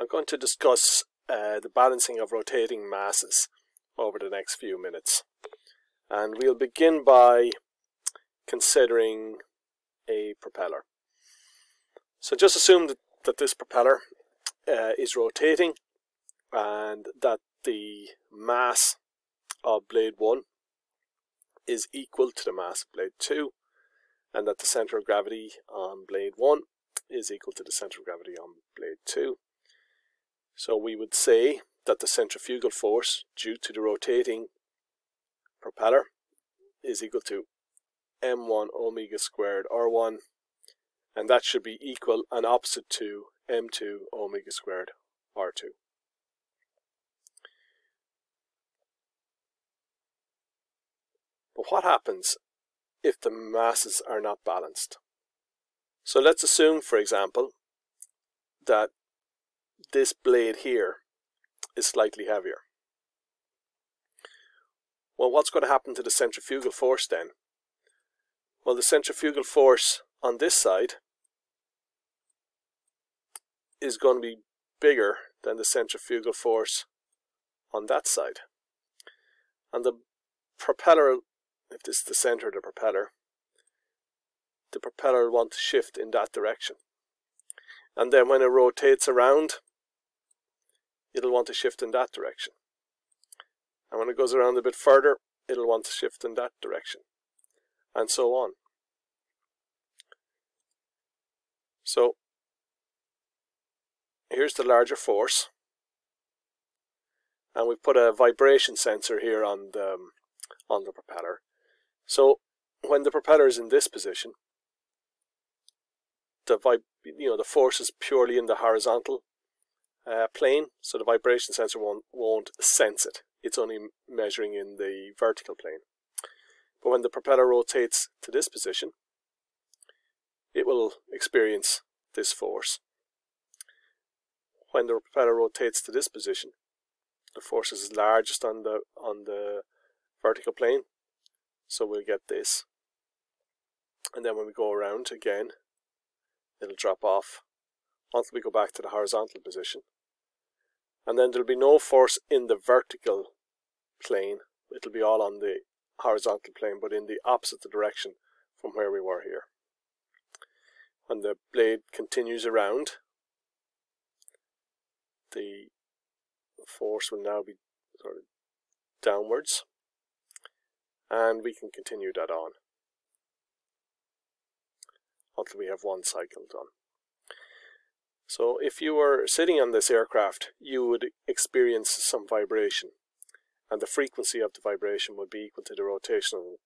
I'm going to discuss uh, the balancing of rotating masses over the next few minutes. And we'll begin by considering a propeller. So just assume that, that this propeller uh, is rotating and that the mass of blade 1 is equal to the mass of blade 2 and that the center of gravity on blade 1 is equal to the center of gravity on blade 2. So we would say that the centrifugal force due to the rotating propeller is equal to m1 omega squared r1 and that should be equal and opposite to m2 omega squared r2. But what happens if the masses are not balanced? So let's assume, for example, that this blade here is slightly heavier. Well, what's going to happen to the centrifugal force then? Well, the centrifugal force on this side is going to be bigger than the centrifugal force on that side. And the propeller, if this is the center of the propeller, the propeller will want to shift in that direction. And then when it rotates around, it'll want to shift in that direction. And when it goes around a bit further, it'll want to shift in that direction. And so on. So, here's the larger force. And we've put a vibration sensor here on the, um, on the propeller. So, when the propeller is in this position, the you know the force is purely in the horizontal uh, plane, so the vibration sensor won't, won't sense it. It's only measuring in the vertical plane. But when the propeller rotates to this position, it will experience this force. When the propeller rotates to this position, the force is largest on the on the vertical plane, so we'll get this. And then when we go around again, it'll drop off until we go back to the horizontal position and then there'll be no force in the vertical plane it'll be all on the horizontal plane but in the opposite direction from where we were here when the blade continues around the force will now be sort of downwards and we can continue that on until we have one cycle done. So if you were sitting on this aircraft, you would experience some vibration, and the frequency of the vibration would be equal to the rotational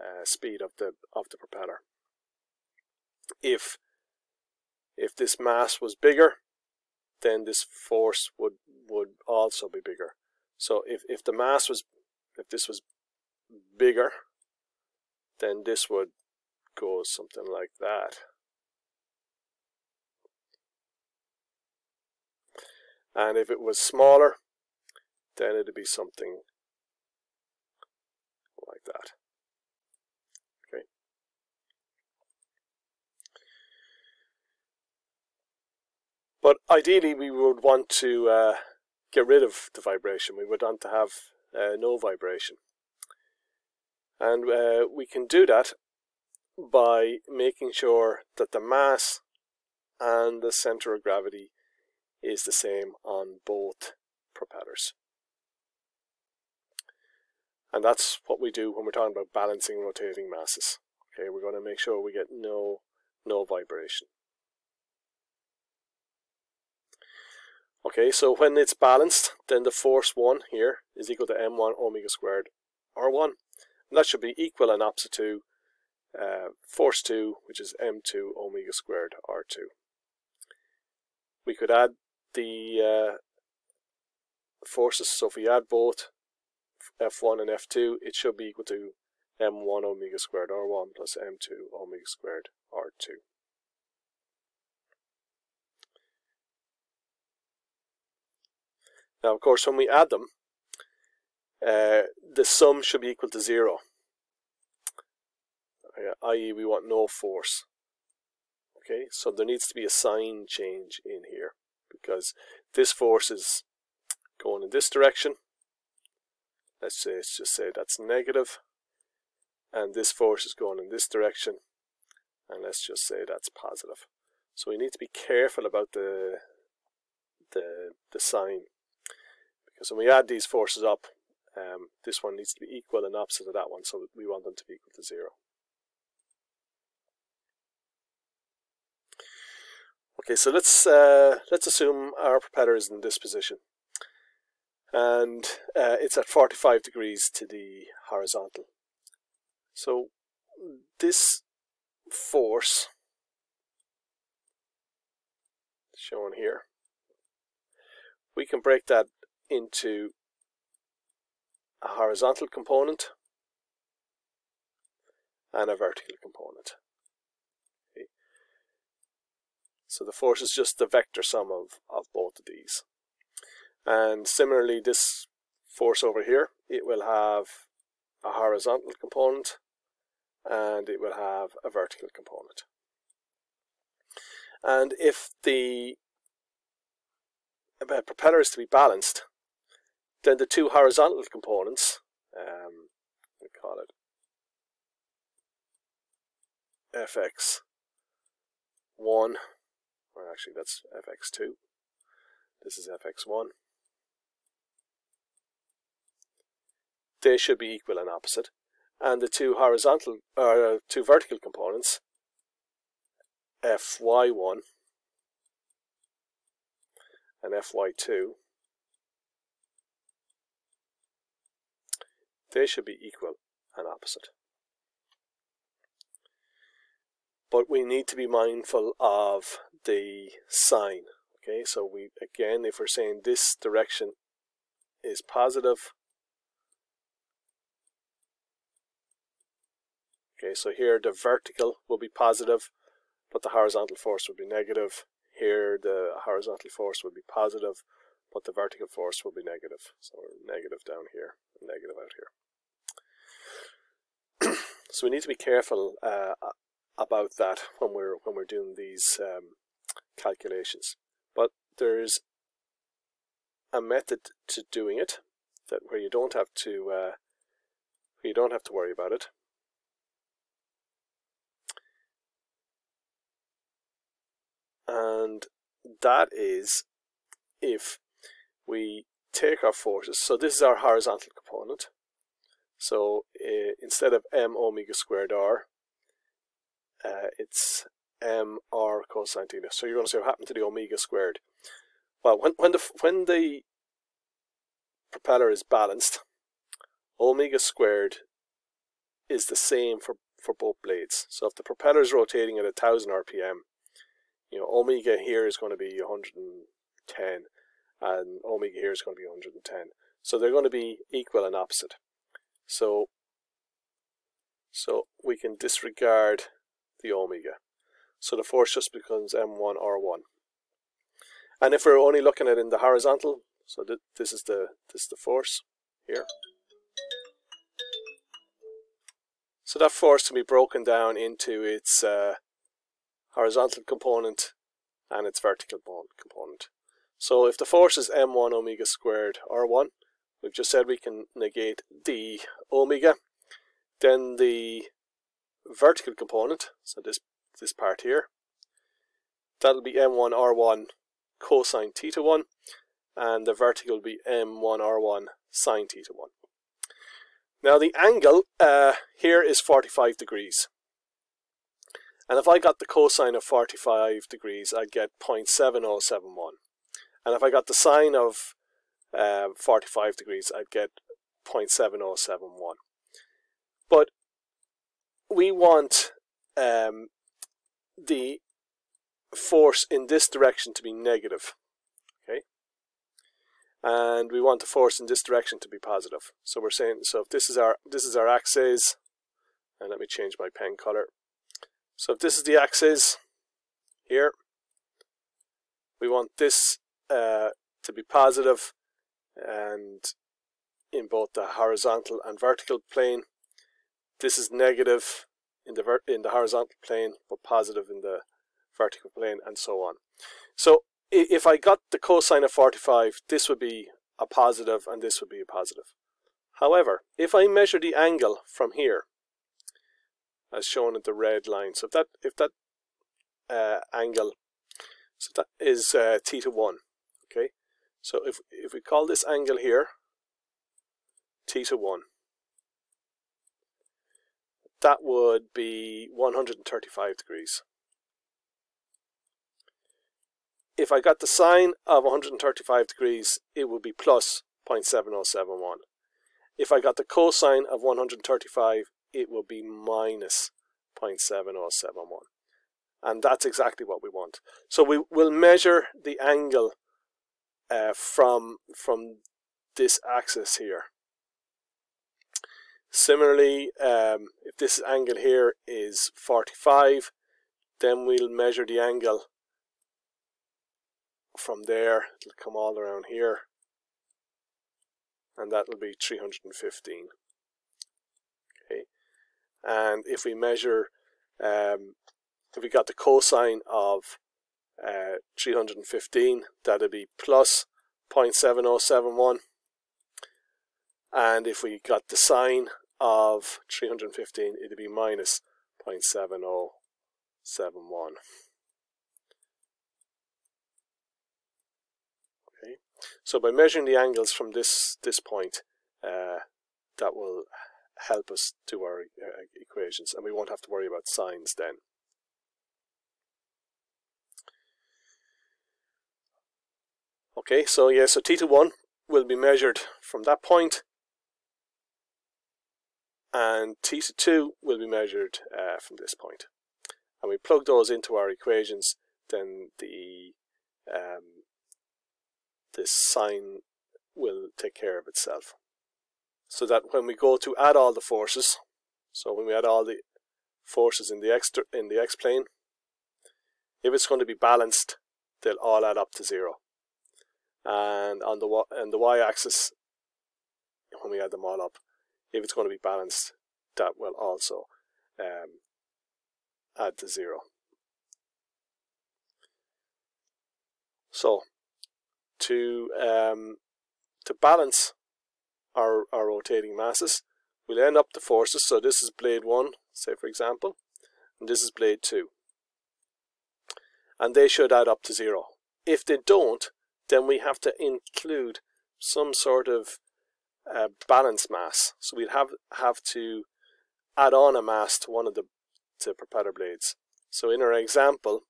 uh, speed of the of the propeller. If if this mass was bigger, then this force would would also be bigger. So if if the mass was if this was bigger, then this would go something like that. And if it was smaller, then it'd be something like that. Okay. But ideally, we would want to uh, get rid of the vibration. We would want to have uh, no vibration. And uh, we can do that by making sure that the mass and the center of gravity is the same on both propellers. And that's what we do when we're talking about balancing rotating masses. Okay, we're going to make sure we get no, no vibration. Okay, so when it's balanced, then the force 1 here is equal to m1 omega squared r1. And that should be equal and opposite to uh, force 2, which is m2 omega squared r2. We could add the uh, forces, so if we add both f1 and f2, it should be equal to m1 omega squared r1 plus m2 omega squared r2. Now, of course, when we add them, uh, the sum should be equal to 0 i.e. we want no force. Okay, so there needs to be a sign change in here because this force is going in this direction. Let's say, let's just say that's negative, and this force is going in this direction, and let's just say that's positive. So we need to be careful about the the the sign because when we add these forces up, um, this one needs to be equal and opposite of that one, so we want them to be equal to zero. Okay, so let's uh, let's assume our propeller is in this position, and uh, it's at 45 degrees to the horizontal. So this force shown here, we can break that into a horizontal component and a vertical component. Okay. So the force is just the vector sum of, of both of these. And similarly, this force over here, it will have a horizontal component and it will have a vertical component. And if the propeller is to be balanced, then the two horizontal components, um, we call it fx1, or actually that's fx2, this is fx1, they should be equal and opposite. And the two horizontal, or uh, two vertical components, fy1 and fy2, they should be equal and opposite. But we need to be mindful of the sign. Okay, so we again, if we're saying this direction is positive, okay, so here the vertical will be positive, but the horizontal force will be negative. Here the horizontal force will be positive, but the vertical force will be negative. So we're negative down here negative out here. So we need to be careful uh, about that when we're when we're doing these um, calculations. But there's a method to doing it that where you don't have to uh, you don't have to worry about it. And that is if we take our forces, so this is our horizontal component, so uh, instead of m omega squared r, uh, it's m r cosine theta. So you're going to say what happened to the omega squared? Well, when when the when the propeller is balanced, omega squared is the same for for both blades. So if the propeller is rotating at a thousand RPM, you know omega here is going to be 110, and omega here is going to be 110. So they're going to be equal and opposite. So, so we can disregard the omega. So the force just becomes m1 r1. And if we're only looking at it in the horizontal, so th this is the this is the force here. So that force can be broken down into its uh, horizontal component and its vertical component. So if the force is m1 omega squared r1, We've just said we can negate the omega. Then the vertical component, so this, this part here, that'll be m1 r1 cosine theta 1, and the vertical will be m1 r1 sine theta 1. Now the angle uh, here is 45 degrees. And if I got the cosine of 45 degrees, I'd get 0.7071. And if I got the sine of um, 45 degrees, I'd get 0.7071. But we want um, the force in this direction to be negative, okay? And we want the force in this direction to be positive. So we're saying, so if this is our this is our axis, and let me change my pen color. So if this is the axis here, we want this uh, to be positive and in both the horizontal and vertical plane. This is negative in the in the horizontal plane, but positive in the vertical plane, and so on. So if I got the cosine of 45, this would be a positive and this would be a positive. However, if I measure the angle from here, as shown in the red line, so if that if that uh, angle, so that is uh, theta 1, okay? So if, if we call this angle here theta 1, that would be 135 degrees. If I got the sine of 135 degrees, it would be plus 0.7071. If I got the cosine of 135, it will be minus 0.7071. And that's exactly what we want. So we will measure the angle uh, from, from this axis here. Similarly, um, if this angle here is 45, then we'll measure the angle from there. It'll come all around here. And that will be 315. Okay. And if we measure, um, if we got the cosine of uh, 315, that'll be plus 0.7071. And if we got the sine of 315, it'd be minus 0.7071. Okay, so by measuring the angles from this this point, uh, that will help us do our uh, equations, and we won't have to worry about signs then. Okay, so yeah, so theta 1 will be measured from that point and theta 2 will be measured uh, from this point. And we plug those into our equations, then the um, this sign will take care of itself. So that when we go to add all the forces, so when we add all the forces in the x in the x plane, if it's going to be balanced, they'll all add up to zero. And on the on the y-axis, when we add them all up, if it's going to be balanced, that will also um, add to zero. So to um, to balance our, our rotating masses, we'll end up the forces. So this is blade 1, say for example, and this is blade 2. And they should add up to 0. If they don't, then we have to include some sort of uh, balance mass. So we'd have have to add on a mass to one of the to propeller blades. So in our example,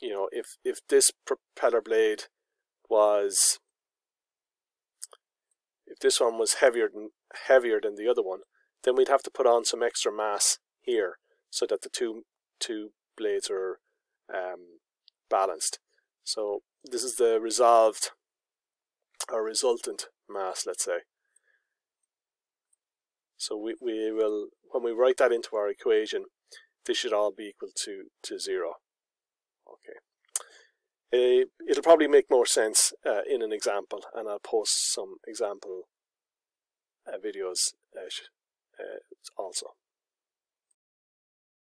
you know, if if this propeller blade was if this one was heavier than heavier than the other one, then we'd have to put on some extra mass here so that the two two blades are um, balanced. So this is the resolved or resultant mass, let's say. So we, we will, when we write that into our equation, this should all be equal to, to zero. Okay. Uh, it'll probably make more sense uh, in an example, and I'll post some example uh, videos also.